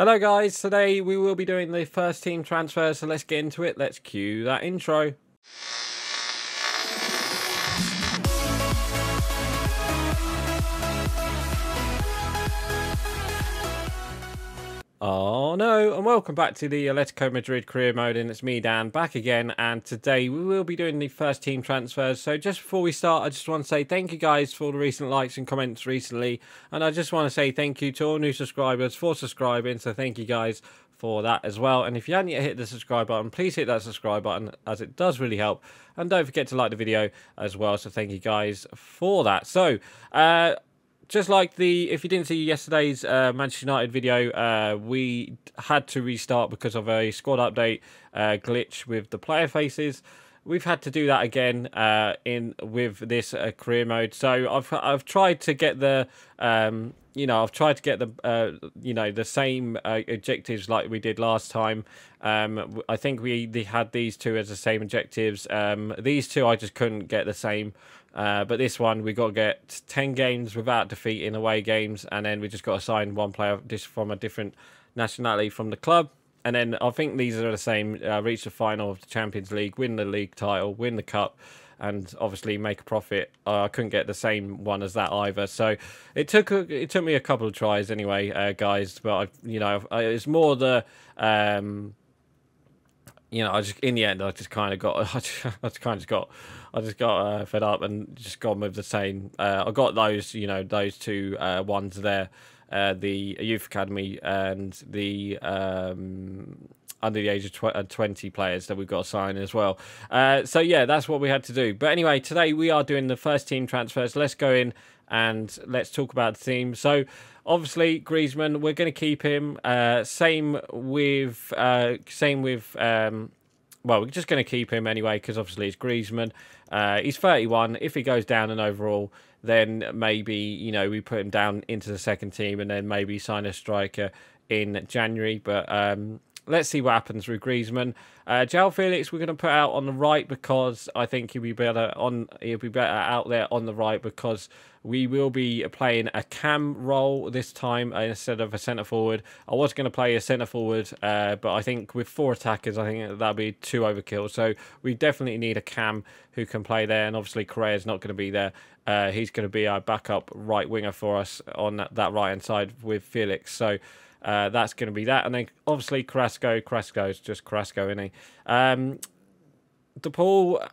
Hello guys, today we will be doing the first team transfer, so let's get into it. Let's cue that intro. Oh no, and welcome back to the Atletico Madrid career mode, and it's me, Dan, back again, and today we will be doing the first team transfers. So just before we start, I just want to say thank you guys for the recent likes and comments recently, and I just want to say thank you to all new subscribers for subscribing, so thank you guys for that as well. And if you haven't yet hit the subscribe button, please hit that subscribe button as it does really help. And don't forget to like the video as well. So thank you guys for that. So, uh, just like the if you didn't see yesterday's uh, Manchester United video, uh, we had to restart because of a squad update uh, glitch with the player faces. We've had to do that again uh, in with this uh, career mode. So I've I've tried to get the um, you know I've tried to get the uh, you know the same objectives like we did last time. Um, I think we had these two as the same objectives. Um, these two I just couldn't get the same. Uh, but this one, we got to get 10 games without defeat in away games, and then we just got to sign one player from a different nationality from the club. And then I think these are the same uh, reach the final of the Champions League, win the league title, win the cup, and obviously make a profit. Uh, I couldn't get the same one as that either. So it took it took me a couple of tries anyway, uh, guys. But I, you know, it's more the um, you know, I just in the end, I just kind of got, I just, I just kind of got, I just got uh, fed up and just gone with the same. Uh, I got those, you know, those two uh, ones there, uh, the youth academy and the um, under the age of tw uh, 20 players that we've got to sign as well. Uh, so yeah, that's what we had to do. But anyway, today we are doing the first team transfers. Let's go in and let's talk about the team. So obviously Griezmann, we're going to keep him. Uh, same with uh, same with. Um, well, we're just going to keep him anyway because obviously it's Griezmann. Uh, he's 31. If he goes down in overall, then maybe you know we put him down into the second team and then maybe sign a striker in January. But um, let's see what happens with Griezmann. Uh, Felix, we're going to put out on the right because I think he'll be better on. He'll be better out there on the right because we will be playing a cam role this time instead of a centre forward. I was going to play a centre forward, uh, but I think with four attackers, I think that'll be too overkill. So we definitely need a cam who can play there, and obviously Correa's not going to be there. Uh, he's going to be our backup right winger for us on that, that right hand side with Felix. So. Uh, that's going to be that. And then obviously Carrasco. is just Carrasco, isn't he? Um, DePaul,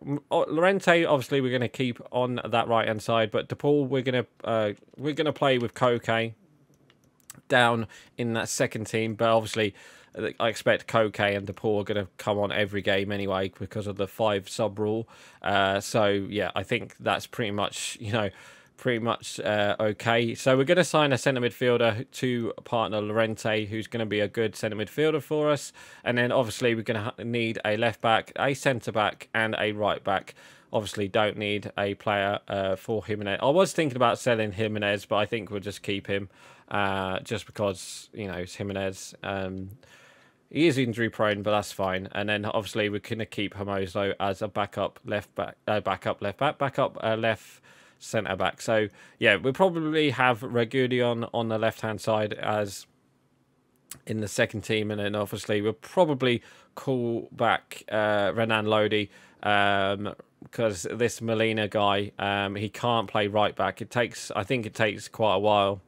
Llorente, obviously we're going to keep on that right hand side, but DePaul we're going to uh, we're going to play with Koke down in that second team, but obviously I expect Koke and DePaul are going to come on every game anyway because of the five sub rule. Uh, so yeah, I think that's pretty much you know pretty much uh, okay. So we're going to sign a centre midfielder to partner Llorente, who's going to be a good centre midfielder for us. And then obviously we're going to need a left back, a centre back, and a right back. Obviously, don't need a player uh, for Jimenez. I was thinking about selling Jimenez, but I think we'll just keep him uh, just because, you know, it's Jimenez. Um, he is injury prone, but that's fine. And then obviously we're going to keep Hermoso as a backup left back, uh, backup left back, backup uh, left centre back. So yeah, we'll probably have Reguilon on the left hand side as in the second team, and then obviously we'll probably call back uh, Renan Lodi because um, this Molina guy um, he can't play right back. It takes I think it takes quite a while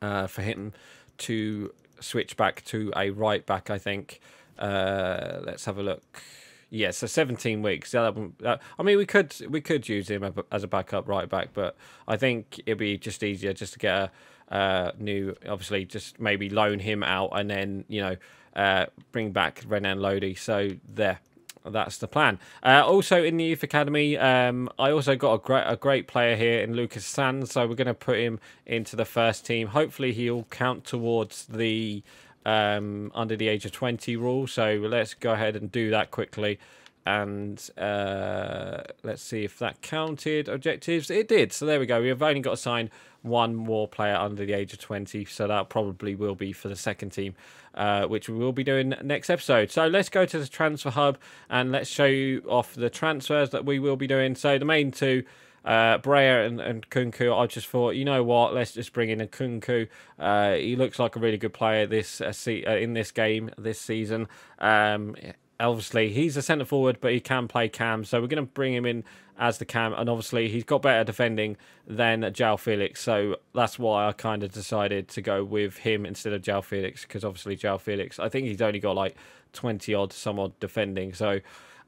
uh, for him to switch back to a right back. I think. Uh, let's have a look. Yeah, so 17 weeks. I mean, we could we could use him as a backup right back, but I think it'd be just easier just to get a new, obviously, just maybe loan him out and then you know uh, bring back Renan Lodi. So there, that's the plan. Uh, also in the youth academy, um, I also got a great a great player here in Lucas Sanz. So we're going to put him into the first team. Hopefully, he'll count towards the um, under the age of 20 rule. So let's go ahead and do that quickly. And uh, let's see if that counted objectives. It did. So there we go. We've only got to sign one more player under the age of 20. So that probably will be for the second team, uh, which we will be doing next episode. So let's go to the transfer hub and let's show you off the transfers that we will be doing. So the main two Uh, Brea and, and Kunku, I just thought, you know what, let's just bring in a Kunku. Uh, he looks like a really good player this uh, uh, in this game this season. Um, obviously, he's a centre forward, but he can play cam, so we're going to bring him in as the cam, and obviously he's got better defending than João Felix, so that's why I kind of decided to go with him instead of João Felix, because obviously João Felix, I think he's only got like 20 odd, some odd defending, so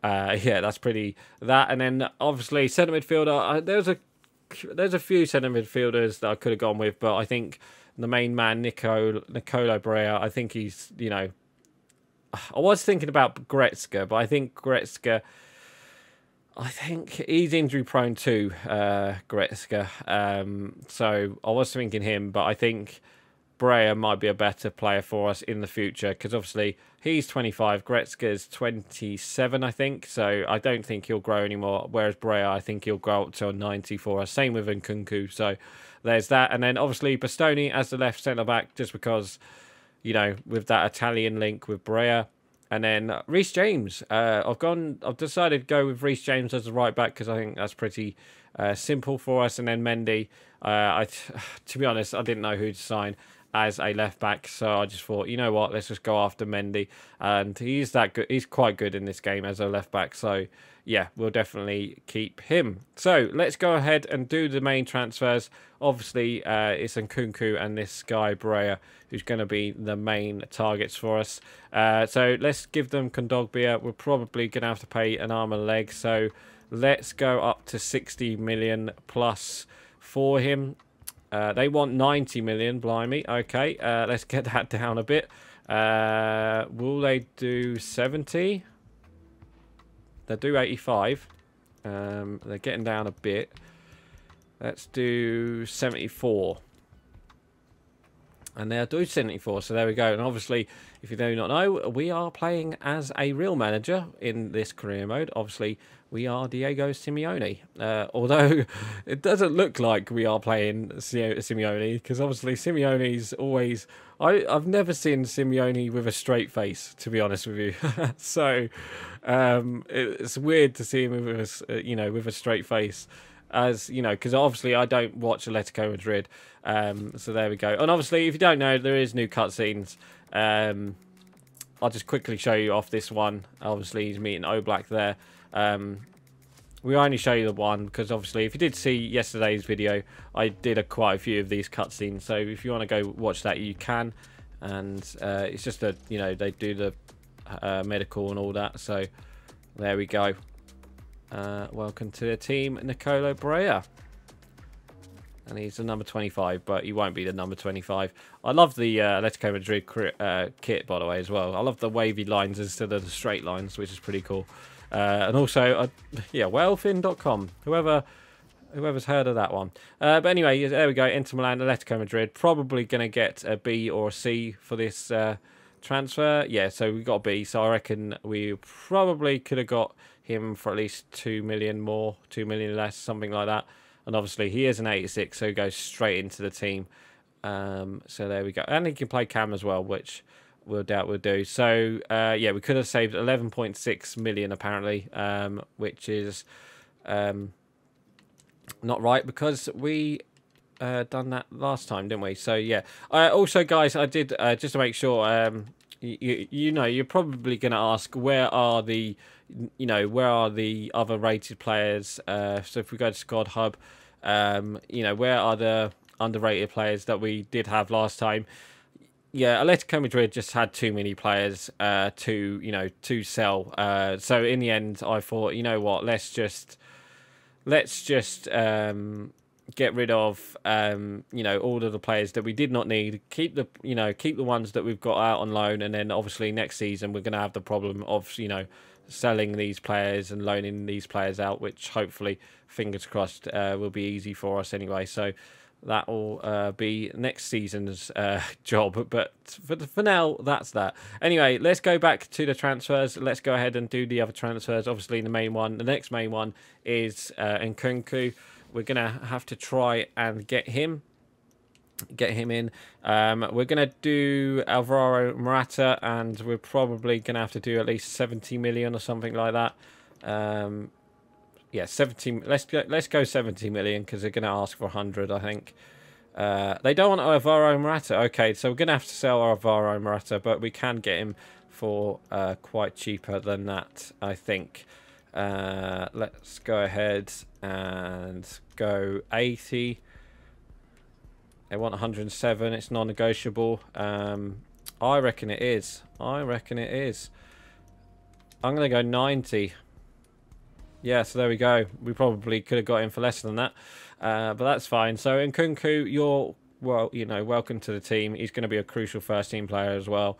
uh, yeah, that's pretty that. And then obviously centre midfielder. There's a there's a few centre midfielders that I could have gone with, but I think the main man, Nico Nicolo Barella. I think he's you know. I was thinking about Goretzka, but I think Goretzka. I think he's injury prone too, uh, Goretzka. Um, so I was thinking him, but I think Brea might be a better player for us in the future because obviously he's 25, Goretzka's 27, I think. So I don't think he'll grow anymore. Whereas Brea, I think he'll grow up to 90 for us. Same with Nkunku. So there's that. And then obviously Bastoni as the left centre back, just because, you know, with that Italian link with Brea. And then Reece James. Uh, I've gone. I've decided to go with Reece James as the right back because I think that's pretty uh, simple for us. And then Mendy. Uh, I, to be honest, I didn't know who to sign as a left back. So I just thought, you know what, let's just go after Mendy, and he's that good. He's quite good in this game as a left back. So yeah, we'll definitely keep him. So let's go ahead and do the main transfers. Obviously, uh, it's Nkunku and this guy Brea, who's going to be the main targets for us. Uh, so let's give them Kondogbia. We're probably going to have to pay an arm and leg. So let's go up to 60 million plus for him. Uh, they want 90 million, blimey. Okay, uh, let's get that down a bit. Uh, will they do 70? They'll do 85. Um, they're getting down a bit. Let's do 74. And they'll do 74, so there we go. And obviously, if you do not know, we are playing as a real manager in this career mode. Obviously, we are Diego Simeone. Uh, although it doesn't look like we are playing Simeone, because obviously Simeone's always. I, I've never seen Simeone with a straight face, to be honest with you. so um, it's weird to see him with a, you know, with a straight face as you know, because obviously I don't watch Atletico Madrid. Um, so there we go. And obviously, if you don't know, there is new cutscenes. Um, I'll just quickly show you off this one. Obviously, he's meeting Oblak there. Um, we only show you the one because obviously, if you did see yesterday's video, I did a quite a few of these cutscenes. So if you want to go watch that, you can. And uh, it's just a you know they do the uh, medical and all that. So there we go. Uh, welcome to the team, Nicolo Barella. And he's the number 25, but he won't be the number 25. I love the uh, Atletico Madrid uh, kit, by the way, as well. I love the wavy lines instead of the straight lines, which is pretty cool. Uh, and also, uh, yeah, wellfin.com. Whoever whoever's heard of that one. Uh, but anyway, there we go. Inter Milan, Atletico Madrid. Probably going to get a B or a C for this uh, transfer. Yeah, so we got a B. So I reckon we probably could have got him for at least 2 million more, 2 million less, something like that. And obviously he is an 86, so he goes straight into the team. Um, so there we go. And he can play cam as well, which we'll doubt we'll do. So uh, yeah, we could have saved 11.6 million apparently, um, which is um, not right because we uh, done that last time, didn't we? So yeah. Uh, also, guys, I did uh, just to make sure. Um, you, you know, you're probably going to ask where are the, you know, where are the other rated players? Uh, so if we go to Squad Hub, um, you know, where are the underrated players that we did have last time? Yeah, Atletico Madrid just had too many players uh, to, you know, to sell. Uh, so in the end, I thought, you know what, let's just, let's just, um, get rid of um, you know all of the players that we did not need keep the you know keep the ones that we've got out on loan and then obviously next season we're going to have the problem of you know selling these players and loaning these players out which hopefully fingers crossed uh, will be easy for us anyway so that will uh, be next season's uh, job but for, for now that's that anyway let's go back to the transfers let's go ahead and do the other transfers obviously the main one the next main one is uh, Nkunku we're going to have to try and get him get him in. Um, we're going to do Alvaro Morata, and we're probably going to have to do at least 70 million or something like that. Um, yeah, 70. Let's go. Let's go 70 million because they're going to ask for 100. I think. Uh, they don't want Alvaro Morata. Okay, so we're going to have to sell Alvaro Morata, but we can get him for uh, quite cheaper than that, I think. Uh, let's go ahead and go 80. They want 107. It's non-negotiable. Um, I reckon it is. I reckon it is. I'm going to go 90. Yeah, so there we go. We probably could have got him for less than that. Uh, but that's fine. So Nkunku, you're, well, you know, welcome to the team. He's going to be a crucial first team player as well.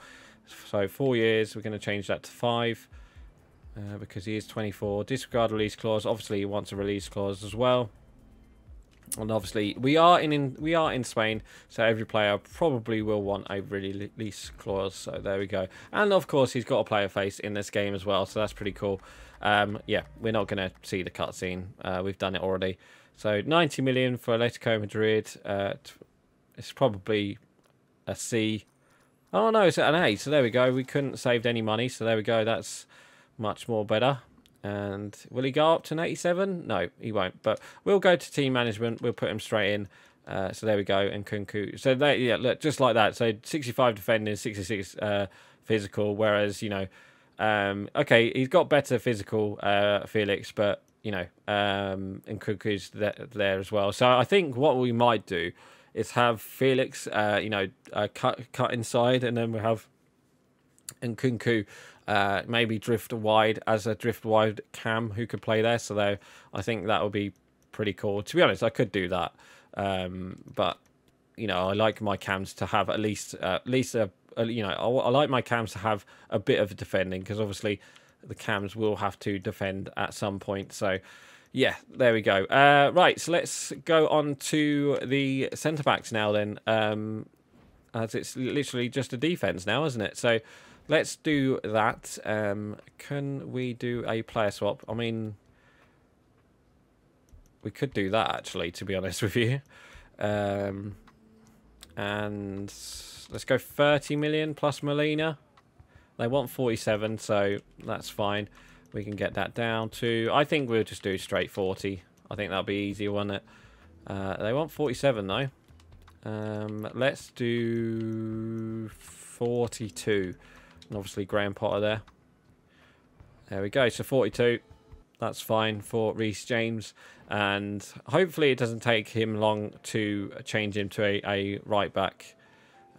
So four years, we're going to change that to five. Uh, because he is 24. Disregard release clause. Obviously, he wants a release clause as well and obviously we are in, in we are in Spain, so every player probably will want a release clause. So there we go. And of course, he's got a player face in this game as well, so that's pretty cool. Um, yeah, we're not going to see the cutscene. Uh, we've done it already. So 90 million for Atletico Madrid. Uh, it's probably a C. Oh no, it's an A. So there we go. We couldn't saved any money, so there we go. That's much more better. And will he go up to an 87? No, he won't. But we'll go to team management. We'll put him straight in. Uh, so there we go. And Kunku. So they, yeah, look, just like that. So 65 defending, 66 uh, physical. Whereas, you know, um, okay, he's got better physical, uh, Felix, but, you know, um, Nkunku's there, there as well. So I think what we might do is have Felix, uh, you know, uh, cut cut inside, and then we have Nkunku uh, maybe drift wide as a drift wide cam who could play there. So though I think that would be pretty cool. To be honest, I could do that, um, but you know I like my cams to have at least uh, at least a you know I, I, like my cams to have a bit of defending because obviously the cams will have to defend at some point. So. Yeah, there we go. Uh, right, so let's go on to the centre backs now. Then, um, as it's literally just a defense now, isn't it? So, let's do that. Um, can we do a player swap? I mean, we could do that actually, to be honest with you. Um, and let's go 30 million plus Molina. They want 47, so that's fine. We can get that down to... I think we'll just do straight 40. I think that'll be easier, won't it? Uh, they want 47, though. Um, let's do 42. And obviously Graham Potter there. There we go. So 42. That's fine for Reece James. And hopefully it doesn't take him long to change him to a, a right back.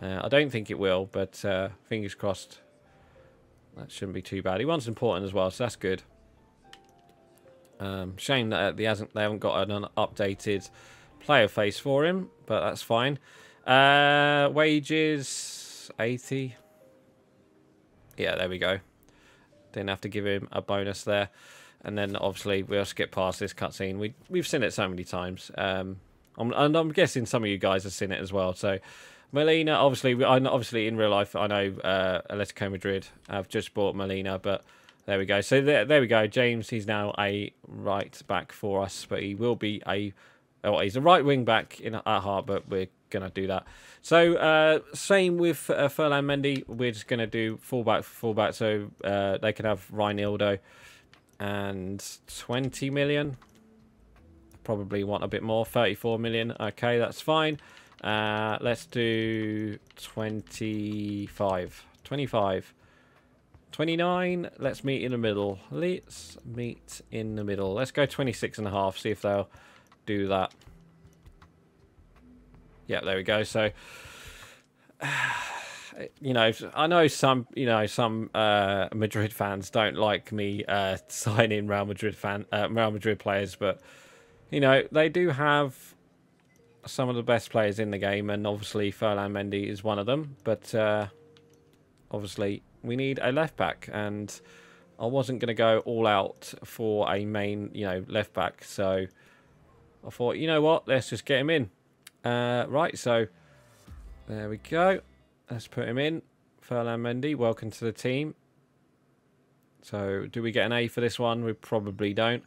Uh, I don't think it will, but uh, fingers crossed. That shouldn't be too bad. He wants important as well, so that's good. Um, shame that they hasn't they haven't got an updated player face for him, but that's fine. Uh, wages 80. Yeah, there we go. Didn't have to give him a bonus there. And then obviously we'll skip past this cutscene. We we've seen it so many times. Um, and I'm guessing some of you guys have seen it as well. So Molina, obviously, I obviously in real life I know uh, Atletico Madrid have just bought Molina, but there we go. So there, there we go. James, he's now a right back for us, but he will be a oh, he's a right wing back in at heart, but we're gonna do that. So uh, same with uh, Ferland Mendy. We're just gonna do fullback for fullback, so uh, they can have Ryan Reinildo and 20 million. Probably want a bit more. 34 million. Okay, that's fine. Uh, let's do 25. 25. 29. Let's meet in the middle. Let's meet in the middle. Let's go 26 and a half. See if they'll do that. Yeah, there we go. So, you know, I know some, you know, some uh, Madrid fans don't like me uh, signing Real Madrid fan, uh, Real Madrid players, but you know, they do have some of the best players in the game, and obviously Ferland Mendy is one of them. But uh, obviously, we need a left back, and I wasn't going to go all out for a main, you know, left back. So I thought, you know what, let's just get him in. Uh, right, so there we go. Let's put him in. Ferland Mendy, welcome to the team. So, do we get an A for this one? We probably don't.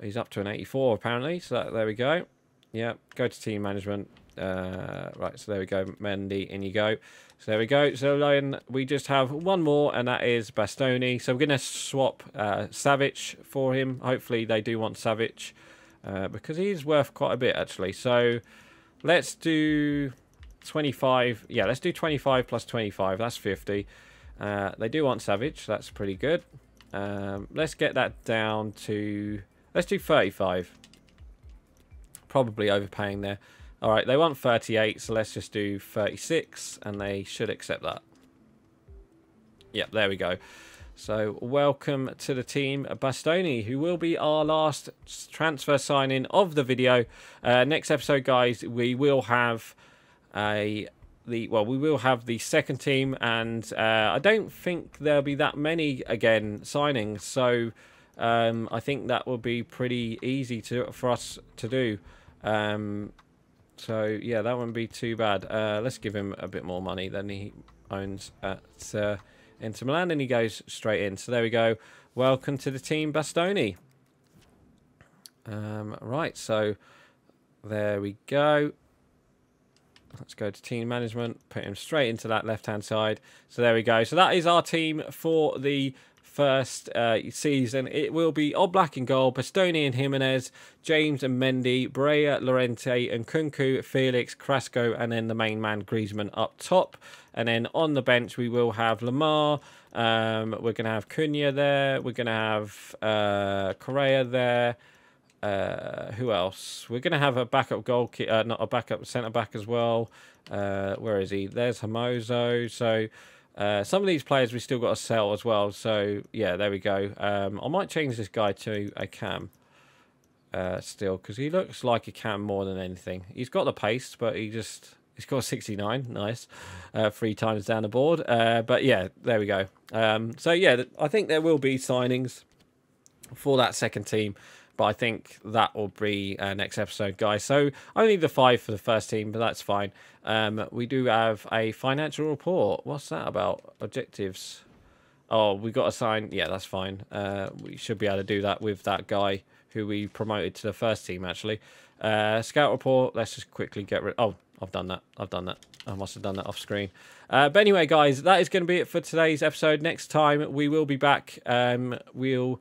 He's up to an 84 apparently, so that, there we go. Yeah, go to team management. Uh, right, so there we go. Mendy, in you go. So there we go. So then we just have one more, and that is Bastoni. So we're going to swap uh, Savic for him. Hopefully they do want Savic, uh, because he's worth quite a bit, actually. So let's do 25. Yeah, let's do 25 plus 25. That's 50. Uh, they do want Savic. That's pretty good. Um, let's get that down to... Let's do 35. Probably overpaying there. All right, they want 38, so let's just do 36, and they should accept that. Yep, there we go. So welcome to the team, Bastoni, who will be our last transfer signing of the video. Uh, next episode, guys, we will have a the well, we will have the second team, and uh, I don't think there'll be that many again signings. So um, I think that will be pretty easy to for us to do. Um, so yeah, that wouldn't be too bad. Uh, let's give him a bit more money than he owns at uh, Inter Milan, and he goes straight in. So there we go. Welcome to the team, Bastoni. Um, right, so there we go. Let's go to team management, put him straight into that left-hand side. So there we go. So that is our team for the first uh, season. It will be Oblak in goal, Bastoni and Jimenez, James and Mendy, Brea, Llorente and Kunku, Felix, Carrasco, and then the main man Griezmann up top. And then on the bench, we will have Lemar. Um, we're going to have Cunha there. We're going to have uh, Correa there. Uh, who else? We're going to have a backup goalkeeper, uh, not a backup centre back as well. Uh, where is he? There's Hermoso. So uh, some of these players we still got to sell as well. So yeah, there we go. Um, I might change this guy to a cam uh, still because he looks like a cam more than anything. He's got the pace, but he just he's got 69. Nice, uh, three times down the board. Uh, but yeah, there we go. Um, so yeah, I think there will be signings for that second team. But I think that will be uh, next episode, guys. So only the five for the first team, but that's fine. Um, we do have a financial report. What's that about? Objectives. Oh, we got to sign. Yeah, that's fine. Uh, we should be able to do that with that guy who we promoted to the first team, actually. Uh, scout report. Let's just quickly get rid. Oh, I've done that. I've done that. I must have done that off screen. Uh, but anyway, guys, that is going to be it for today's episode. Next time we will be back. Um, we'll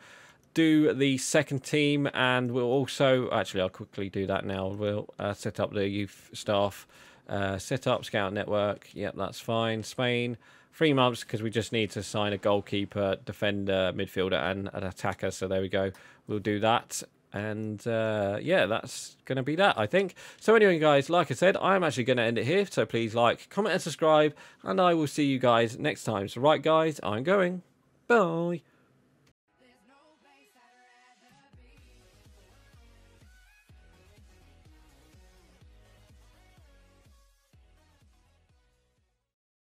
do the second team, and we'll also actually I'll quickly do that now. We'll uh, set up the youth staff, uh, set up scout network. Yep, that's fine. Spain, three months because we just need to sign a goalkeeper, defender, midfielder, and an attacker. So there we go. We'll do that. And uh, yeah, that's going to be that, I think. So anyway, guys, like I said, I'm actually going to end it here. So please like, comment, and subscribe. And I will see you guys next time. So right, guys, I'm going. Bye.